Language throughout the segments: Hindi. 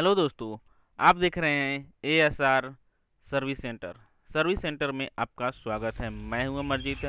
हेलो दोस्तों, आप देख रहे हैं A S R service centre. Service centre में आपका स्वागत है। मैं हूँ अमरजीत।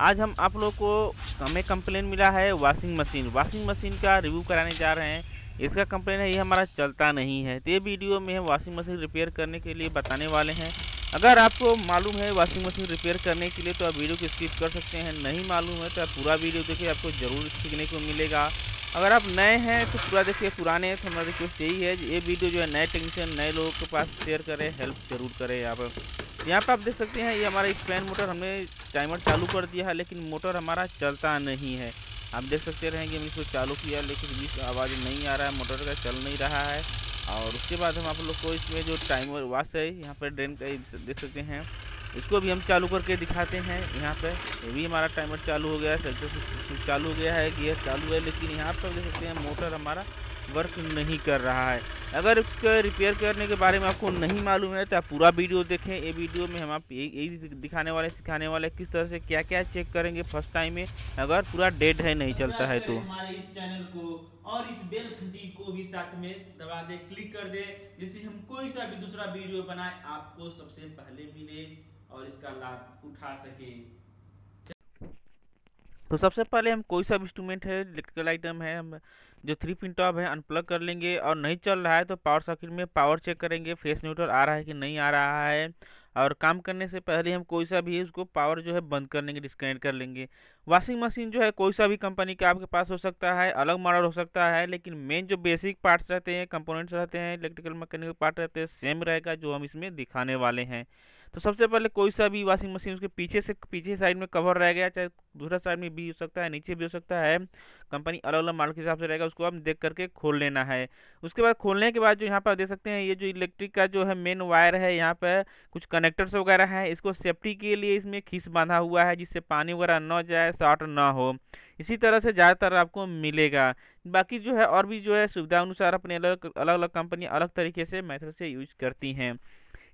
आज हम आप लोग को हमें कंप्लेन मिला है वॉशिंग मशीन वॉशिंग मशीन का रिव्यू कराने जा रहे हैं। इसका कंप्लेन है, ये हमारा चलता नहीं है। तो ये वीडियो में हम वॉशिंग मशीन रिपेयर करने के लिए बताने वाले हैं। अगर आपको मालूम है वॉशिंग मशीन रिपेयर करने के लिए तो आप वीडियो को स्किप कर सकते हैं। नहीं मालूम है तो आप पूरा वीडियो देखिए, आपको ज़रूर सीखने को मिलेगा। अगर आप नए हैं तो पूरा देखिए, पुराने हैं तो हमारा रिक्वेस्ट यही है। ये वीडियो जो है, नए टेक्नीशियन नए लोगों के पास शेयर करें, हेल्प ज़रूर करें यहाँ पर यहाँ पर आप देख सकते हैं, ये हमारा स्पैन मोटर, हमने टाइमर चालू कर दिया है, लेकिन मोटर हमारा चलता नहीं है। आप देख सकते रहेंगे हम इसको चालू किया, लेकिन बीच आवाज़ नहीं आ रहा है, मोटर का चल नहीं रहा है। और उसके बाद हम आप लोग को इसमें जो टाइमर वाश है, यहाँ पर ड्रेन का देख सकते हैं। इसको भी हम चालू करके दिखाते हैं। यहाँ पर ये भी हमारा टाइमर चालू हो गया है सेंसर चालू गया है गियर चालू है, लेकिन यहाँ पर देख सकते हैं मोटर हमारा वर्क नहीं कर रहा है। अगर इसका रिपेयर करने के बारे में आपको नहीं मालूम है तो आप पूरा वीडियो देखें। ये वीडियो में हम आप यही दिखाने वाले, सिखाने वाले किस तरह से क्या क्या चेक करेंगे फ़र्स्ट टाइम में। अगर पूरा डेड है, नहीं चलता है तो। हमारे इस चैनल को और इस बेल घंटी को भी साथ में दबा दे क्लिक कर दे, जिससे हम कोई सा भी दूसरा वीडियो बनाए, आपको सबसे पहले मिले और इसका लाभ उठा सके। तो सबसे पहले हम कोई सा इंस्ट्रूमेंट है इलेक्ट्रिकल आइटम है, हम जो थ्री पिन टॉप है अनप्लग कर लेंगे और नहीं चल रहा है तो पावर सर्किट में पावर चेक करेंगे फेस न्यूट्रल आ रहा है कि नहीं आ रहा है। और काम करने से पहले हम कोई सा भी उसको पावर जो है बंद कर लेंगे डिस्कनेक्ट कर लेंगे। वॉशिंग मशीन जो है, कोई सा भी कंपनी का आपके पास हो सकता है, अलग मॉडल हो सकता है, लेकिन मेन जो बेसिक पार्ट्स रहते हैं कंपोनेंट्स रहते हैं इलेक्ट्रिकल मैकेनिकल पार्ट रहते हैं सेम रहेगा जो हम इसमें दिखाने वाले हैं। तो सबसे पहले कोई सा भी वॉशिंग मशीन उसके पीछे से, पीछे साइड में कवर रह गया, चाहे दूसरा साइड में भी हो सकता है, नीचे भी हो सकता है कंपनी अलग अलग मॉडल के हिसाब से रहेगा, उसको हम देख करके खोल लेना है। उसके बाद खोलने के बाद जो यहाँ पर देख सकते हैं, ये जो इलेक्ट्रिक का जो है मेन वायर है, यहाँ पर कुछ कनेक्टर्स वगैरह हैं, इसको सेफ्टी के लिए इसमें खींच बांधा हुआ है, जिससे पानी वगैरह न जाए शॉर्ट न हो। इसी तरह से ज़्यादातर आपको मिलेगा। बाकी जो है और भी जो है सुविधा अनुसार अपने अलग अलग अलग कंपनी अलग तरीके से मेथड से यूज़ करती हैं।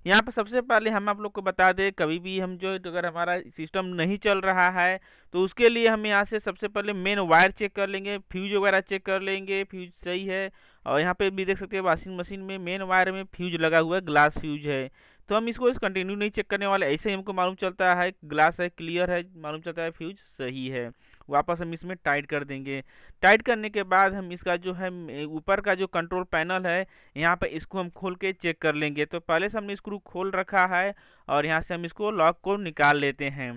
यहाँ पर सबसे पहले हम आप लोग को बता दें, कभी भी हम जो अगर हमारा सिस्टम नहीं चल रहा है तो उसके लिए हम यहाँ से सबसे पहले मेन वायर चेक कर लेंगे फ्यूज वगैरह चेक कर लेंगे फ्यूज सही है। और यहाँ पे भी देख सकते हैं वॉशिंग मशीन में मेन वायर में फ्यूज लगा हुआ है ग्लास फ्यूज है। तो हम इसको इस कंटिन्यू नहीं चेक करने वाले, ऐसे ही हमको मालूम चलता है ग्लास है क्लियर है, मालूम चलता है फ्यूज सही है। वापस हम इसमें टाइट कर देंगे। टाइट करने के बाद हम इसका जो है, ऊपर का जो कंट्रोल पैनल है, यहाँ पर इसको हम खोल के चेक कर लेंगे। तो पहले से हमने स्क्रू खोल रखा है और यहाँ से हम इसको लॉक को निकाल लेते हैं।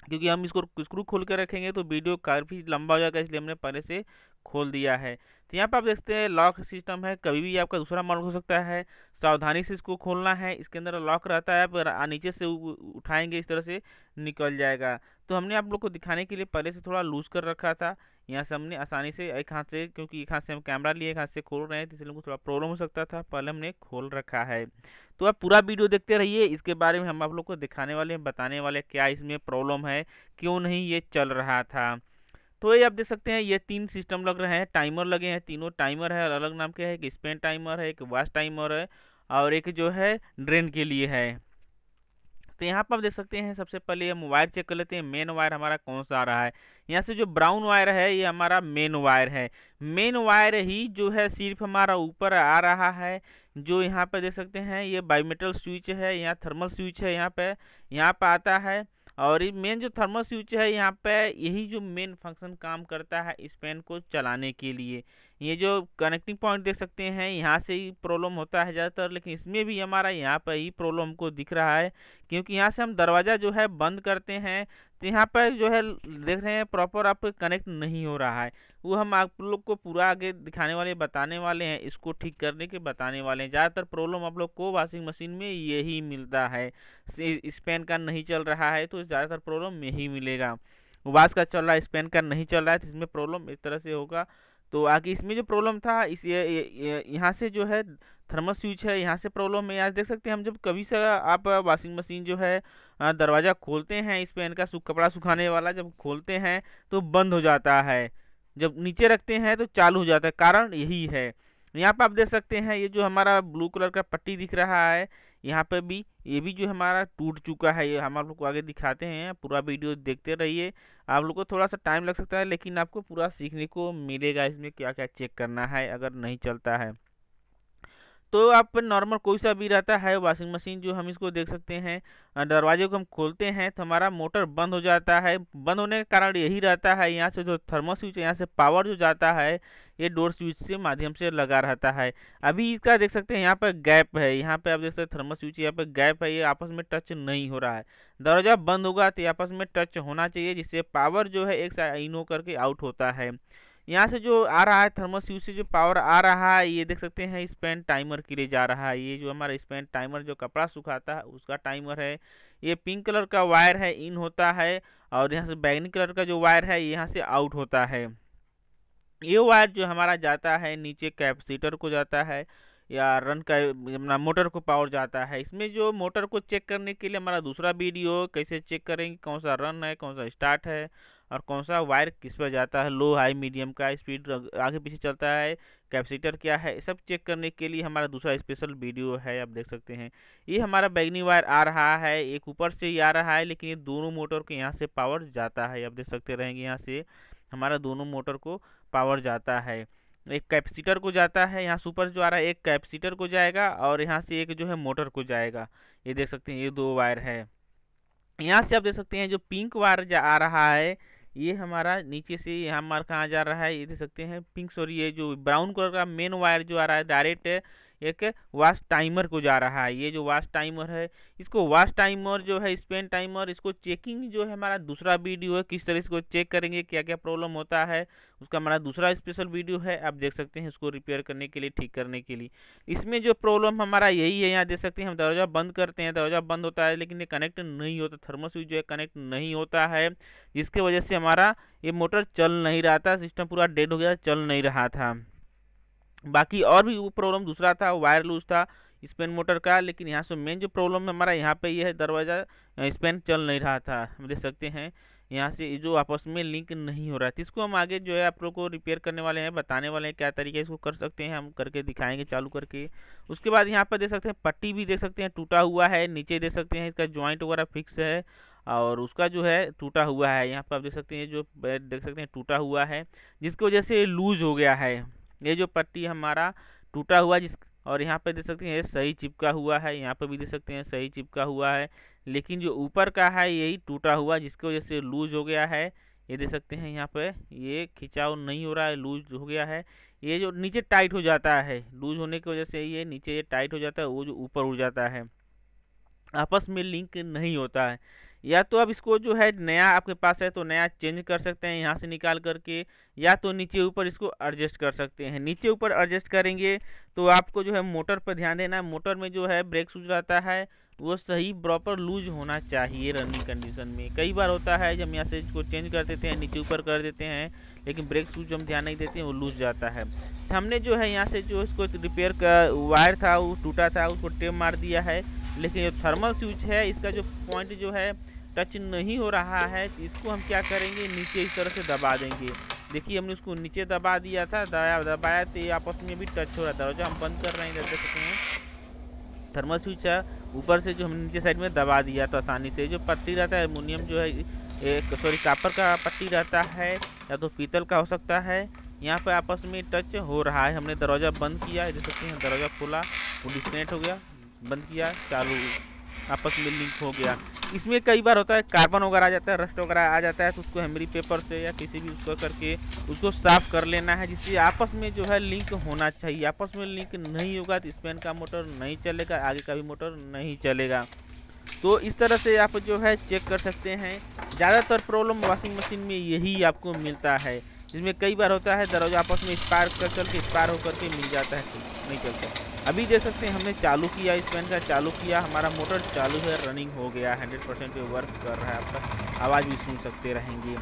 क्योंकि हम इसको स्क्रू खोल के रखेंगे तो वीडियो काफ़ी लंबा हो जाएगा, इसलिए हमने पहले से खोल दिया है। तो यहाँ पर आप देखते हैं लॉक सिस्टम है, कभी भी आपका दूसरा मॉडल हो सकता है। सावधानी से इसको खोलना है, इसके अंदर लॉक रहता है, आप नीचे से उठाएँगे, इस तरह से निकल जाएगा। तो हमने आप लोग को दिखाने के लिए पहले से थोड़ा लूज कर रखा था। यहाँ से हमने आसानी से एक हाथ से, क्योंकि एक हाथ से हम कैमरा लिए, एक हाथ से खोल रहे हैं तो इसलिए हमको थोड़ा प्रॉब्लम हो सकता था, पहले हमने खोल रखा है। तो आप पूरा वीडियो देखते रहिए, इसके बारे में हम आप लोग को दिखाने वाले हैं, बताने वाले क्या इसमें प्रॉब्लम है, क्यों नहीं ये चल रहा था। तो ये आप देख सकते हैं, ये तीन सिस्टम लग रहे हैं टाइमर लगे हैं, तीनों टाइमर है और अलग नाम के है, एक स्पेन टाइमर है, एक वाश टाइमर है और एक जो है ड्रेन के लिए है। तो यहाँ पर आप देख सकते हैं, सबसे पहले हम वायर चेक कर लेते हैं मेन वायर हमारा कौन सा आ रहा है? यहाँ से जो ब्राउन वायर है, ये हमारा मेन वायर है। मेन वायर ही जो है सिर्फ़ हमारा ऊपर आ रहा है, जो यहाँ पर देख सकते हैं, ये बायोमेटल स्विच है, यहाँ थर्मल स्विच है, यहाँ पे, यहाँ पर आता है। और ये मेन जो थर्मल स्विच है, यहाँ पे यही जो मेन फ़ंक्शन काम करता है इस पेन को चलाने के लिए। ये जो कनेक्टिंग पॉइंट देख सकते हैं, यहाँ से ही प्रॉब्लम होता है ज़्यादातर, लेकिन इसमें भी हमारा यहाँ पर ही प्रॉब्लम हमको दिख रहा है, क्योंकि यहाँ से हम दरवाज़ा जो है बंद करते हैं। तो यहाँ पर जो है देख रहे हैं प्रॉपर आप कनेक्ट नहीं हो रहा है। वो हम आप लोग को पूरा आगे दिखाने वाले, बताने वाले हैं, इसको ठीक करने के बताने वाले हैं। ज़्यादातर प्रॉब्लम आप लोग को वॉशिंग मशीन में यही मिलता है। स्पेन का नहीं चल रहा है तो ज़्यादातर प्रॉब्लम यही मिलेगा। वाश का चल रहा है स्पेन का नहीं चल रहा है तो इसमें प्रॉब्लम इस तरह से होगा। तो आगे इसमें जो प्रॉब्लम था, इस यहाँ से जो है थर्मल स्विच है, यहाँ से प्रॉब्लम है। यहाँ देख सकते हैं हम जब कभी से आप वॉशिंग मशीन जो है दरवाज़ा खोलते हैं, इस पेन का कपड़ा सुखाने वाला जब खोलते हैं तो बंद हो जाता है। जब नीचे रखते हैं तो चालू हो जाता है। कारण यही है। यहाँ पर आप देख सकते हैं, ये जो हमारा ब्लू कलर का पट्टी दिख रहा है यहाँ पे भी, ये भी जो हमारा टूट चुका है, ये हम आप लोग को आगे दिखाते हैं, पूरा वीडियो देखते रहिए। आप लोग को थोड़ा सा टाइम लग सकता है, लेकिन आपको पूरा सीखने को मिलेगा, इसमें क्या क्या चेक करना है, अगर नहीं चलता है। तो आप नॉर्मल कोई सा भी रहता है, वॉशिंग मशीन जो हम इसको देख सकते हैं दरवाजे को हम खोलते हैं तो हमारा मोटर बंद हो जाता है। बंद होने का कारण यही रहता है, यहाँ से जो थर्मो स्विच यहाँ से पावर जो जाता है ये डोर स्विच से माध्यम से लगा रहता है। अभी इसका देख सकते हैं यहाँ पर गैप है। यहाँ पे आप देख सकते हैं थर्मल स्विच यहाँ पे गैप है। ये आपस में टच नहीं हो रहा है। दरवाज़ा बंद होगा तो आपस में टच होना चाहिए, जिससे पावर जो है एक साइड इन होकर के आउट होता है। यहाँ से जो आ रहा है थर्मल स्विच से जो पावर आ रहा है, ये देख सकते हैं स्पेन टाइमर के लिए जा रहा है। ये जो हमारा स्पेन टाइमर जो कपड़ा सुखाता है, उसका टाइमर है। ये पिंक कलर का वायर है, इन होता है। और यहाँ से बैगनी कलर का जो वायर है यहाँ से आउट होता है। ये वायर जो हमारा जाता है, नीचे कैपेसिटर को जाता है या रन का अपना मोटर को पावर जाता है, इसमें जो मोटर को चेक करने के लिए हमारा दूसरा वीडियो कैसे चेक करेंगे, कौन सा रन है, कौन सा स्टार्ट है और कौन सा वायर किस पर जाता है, लो, हाई, मीडियम का स्पीड आगे पीछे चलता है, कैपेसिटर क्या है, सब चेक करने के लिए हमारा दूसरा स्पेशल वीडियो है, आप देख सकते हैं। ये हमारा बैगनी वायर आ रहा है, एक ऊपर से ही आ रहा है, लेकिन ये दोनों मोटर के यहाँ से पावर जाता है, आप देख सकते रहेंगे यहाँ से हमारा दोनों मोटर को पावर जाता है। एक कैपेसिटर को जाता है, यहाँ सुपर जो आ रहा है एक कैपेसिटर को जाएगा और यहाँ से एक जो है मोटर को जाएगा। ये देख सकते हैं, ये दो वायर है। यहाँ से आप देख सकते हैं, जो पिंक वायर जा, आ रहा है, ये हमारा नीचे से यहाँ मार कहाँ जा रहा है, ये देख सकते हैं, पिंक, सॉरी, ये जो ब्राउन कलर का मेन वायर जो आ रहा है, डायरेक्ट एक वाश टाइमर को जा रहा है। ये जो वाश टाइमर है, इसको वाश टाइमर जो है स्पेन टाइमर इसको चेकिंग जो है हमारा दूसरा वीडियो है, किस तरह इसको चेक करेंगे क्या क्या प्रॉब्लम होता है, उसका हमारा दूसरा स्पेशल वीडियो है, आप देख सकते हैं इसको रिपेयर करने के लिए, ठीक करने के लिए। इसमें जो प्रॉब्लम हमारा यही है, यहाँ देख सकते हैं हम दरवाज़ा बंद करते हैं, दरवाज़ा बंद होता है, लेकिन ये कनेक्ट नहीं होता थर्मोस्विच जो है कनेक्ट नहीं होता है, जिसकी वजह से हमारा ये मोटर चल नहीं रहा था सिस्टम पूरा डेड हो गया, चल नहीं रहा था। बाकी और भी वो प्रॉब्लम दूसरा था वायर लूज था स्पेन मोटर का, लेकिन यहाँ से मेन जो प्रॉब्लम है, हमारा यहाँ पे ये यह है, दरवाज़ा स्पेन चल नहीं रहा था। हम देख सकते हैं, यहाँ से जो आपस में लिंक नहीं हो रहा था। इसको हम आगे जो है, आप लोग को रिपेयर करने वाले हैं, बताने वाले हैं, क्या तरीके इसको कर सकते हैं, हम करके दिखाएँगे चालू करके। उसके बाद यहाँ पर देख सकते हैं, पट्टी भी देख सकते हैं, टूटा हुआ है, नीचे देख सकते हैं, इसका ज्वाइंट वगैरह फिक्स है, और उसका जो है, टूटा हुआ है। यहाँ पर आप देख सकते हैं, जो देख सकते हैं, टूटा हुआ है, जिसकी वजह से लूज हो गया है। ये जो पट्टी हमारा टूटा हुआ जिस, और यहाँ पे देख सकते हैं, ये सही चिपका हुआ है, यहाँ पे भी देख सकते हैं, सही चिपका हुआ है, लेकिन जो ऊपर का है, यही टूटा हुआ, जिसकी वजह से लूज हो गया है, ये देख सकते हैं यहाँ पे, ये खिंचाव नहीं हो रहा है, लूज हो गया है, ये जो नीचे टाइट हो जाता है, लूज होने की वजह से ये नीचे ये टाइट हो जाता है, वो जो ऊपर उड़ जाता है, आपस में लिंक नहीं होता है या तो अब इसको जो है नया आपके पास है तो नया चेंज कर सकते हैं यहाँ से निकाल करके, या तो नीचे ऊपर इसको एडजस्ट कर सकते हैं। नीचे ऊपर एडजस्ट करेंगे तो आपको जो है मोटर पर ध्यान देना है। मोटर में जो है ब्रेक सूज रहता है, वो सही प्रॉपर लूज होना चाहिए रनिंग कंडीशन में। कई बार होता है जब यहाँ से इसको चेंज कर देते हैं, नीचे ऊपर कर देते हैं, लेकिन ब्रेक सूज हम ध्यान नहीं देते हैं, वो लूज जाता है। हमने जो है यहाँ से जो इसको रिपेयर का वायर था, वो टूटा था, उसको टेप मार दिया है, लेकिन जो थर्मल स्विच है, इसका जो पॉइंट जो है टच नहीं हो रहा है तो इसको हम क्या करेंगे? नीचे इस तरह से दबा देंगे। देखिए, हमने उसको नीचे दबा दिया था दबाया दबाया तो आपस में भी टच हो रहा था जो हम बंद कर रहे हैं देख सकते हैं। थर्मल स्विच है। ऊपर से जो हमने नीचे साइड में दबा दिया तो आसानी से। जो पट्टी रहता है एलमिनियम जो है, एक, सॉरी, कापर का पट्टी रहता है, या तो पीतल का हो सकता है। यहाँ पर आपस में टच हो रहा है। हमने दरवाज़ा बंद किया देख सकते हैं, दरवाज़ा खोला वो डिस्कनेक्ट हो गया, बंद किया, चालू। आपस में लिंक हो गया। इसमें कई बार होता है कार्बन वगैरह आ जाता है रस्ट वगैरह आ जाता है तो उसको हेमरी पेपर से या किसी भी उसको करके उसको साफ़ कर लेना है, जिससे आपस में जो है लिंक होना चाहिए। आपस में लिंक नहीं होगा तो स्पेन का मोटर नहीं चलेगा, आगे का भी मोटर नहीं चलेगा। तो इस तरह से आप जो है चेक कर सकते हैं। ज़्यादातर प्रॉब्लम वॉशिंग मशीन में यही आपको मिलता है। जिसमें कई बार होता है, दरवाज़ा आपस में स्पार कर चल के स्पार होकर के मिल जाता है, नहीं चलता। अभी देख सकते हैं, हमने चालू किया इस पेन का, चालू किया। हमारा मोटर चालू है रनिंग हो गया हंड्रेड परसेंट पे वर्क कर रहा है आपका। आवाज़ भी सुन सकते रहेंगे।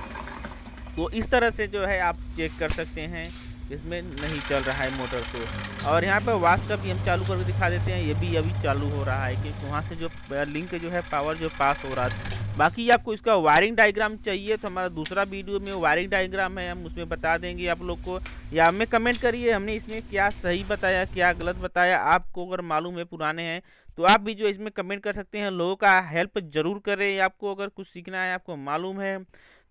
तो इस तरह से जो है, आप चेक कर सकते हैं, इसमें नहीं चल रहा है मोटर को। और यहाँ पर वाश का भी हम चालू करके दिखा देते हैं, ये भी अभी चालू हो रहा है क्योंकि वहाँ से जो लिंक जो है पावर जो पास हो रहा था बाकी आपको इसका वायरिंग डायग्राम चाहिए तो हमारा दूसरा वीडियो में वायरिंग डायग्राम है, हम उसमें बता देंगे आप लोग को। या हमें कमेंट करिए, हमने इसमें क्या सही बताया, क्या गलत बताया, आपको अगर मालूम है पुराने हैं तो आप भी जो इसमें कमेंट कर सकते हैं। लोगों का हेल्प ज़रूर करें, आपको अगर कुछ सीखना है, आपको मालूम है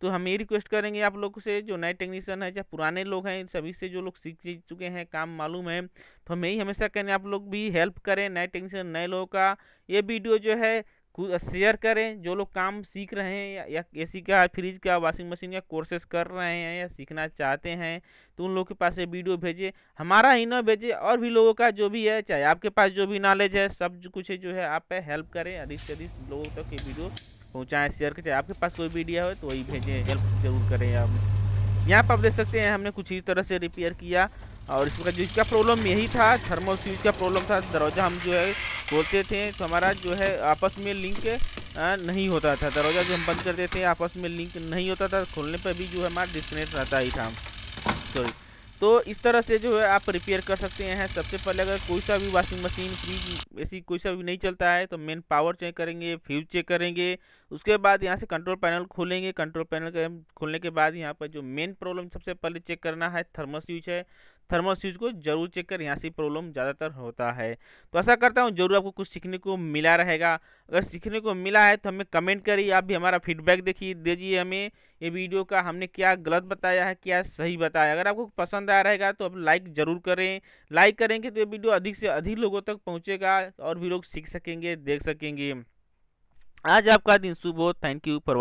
तो हम ये रिक्वेस्ट करेंगे आप लोग से, जो नए टेक्नीशियन है, चाहे पुराने लोग हैं सभी से जो लोग सीख चुके हैं, काम मालूम है तो हम यही हमेशा कहने आप लोग भी हेल्प करें नए टेक्नीशियन नए लोगों का। ये वीडियो जो है शेयर करें, जो लोग काम सीख रहे हैं या ए सी का फ्रिज का वाशिंग मशीन का कोर्सेस कर रहे हैं या सीखना चाहते हैं तो उन लोगों के पास ये वीडियो भेजिए हमारा ही ना भेजिए और भी लोगों का जो भी है, चाहे आपके पास जो भी नॉलेज है, सब कुछ है जो है, आप हेल्प करें, अधिक से अधिक लोगों तक ये वीडियो पहुँचाएँ शेयर करें। चाहे आपके पास कोई वीडियो हो तो वही भेजें हेल्प ज़रूर करें आप। यहाँ पर आप देख सकते हैं, हमने कुछ इस तरह से रिपेयर किया, और इसका जो, इसका प्रॉब्लम यही था थर्मल स्विच का प्रॉब्लम था, दरवाज़ा हम जो है खोलते थे तो हमारा जो है, आपस में लिंक नहीं होता था। दरवाज़ा जो हम बंद करते थे आपस में लिंक नहीं होता था। खोलने पर भी जो है, हमारा डिस्कनेक्ट रहता ही था। सॉरी तो इस तरह से जो है, आप रिपेयर कर सकते हैं। सबसे पहले अगर कोई सा भी वॉशिंग मशीन फ्रिज ऐसी कोई सा भी नहीं चलता है तो मेन पावर चेक करेंगे फ्यूज चेक करेंगे। उसके बाद यहाँ से कंट्रोल पैनल खोलेंगे। कंट्रोल पैनल खोलने के बाद यहाँ पर जो मेन प्रॉब्लम सबसे पहले चेक करना है थर्मल स्विच है। थर्मल स्विच को ज़रूर चेक कर, यहाँ से प्रॉब्लम ज़्यादातर होता है। तो ऐसा करता हूँ ज़रूर आपको कुछ सीखने को मिला रहेगा। अगर सीखने को मिला है तो हमें कमेंट करिए, आप भी हमारा फीडबैक देखिए, दीजिए हमें ये वीडियो का, हमने क्या गलत बताया है, क्या सही बताया अगर आपको पसंद आ रहेगा तो आप लाइक ज़रूर करें। लाइक करेंगे तो ये वीडियो अधिक से अधिक लोगों तक पहुँचेगा और भी लोग सीख सकेंगे, देख सकेंगे। आज आपका दिन शुभ हो। Thank you for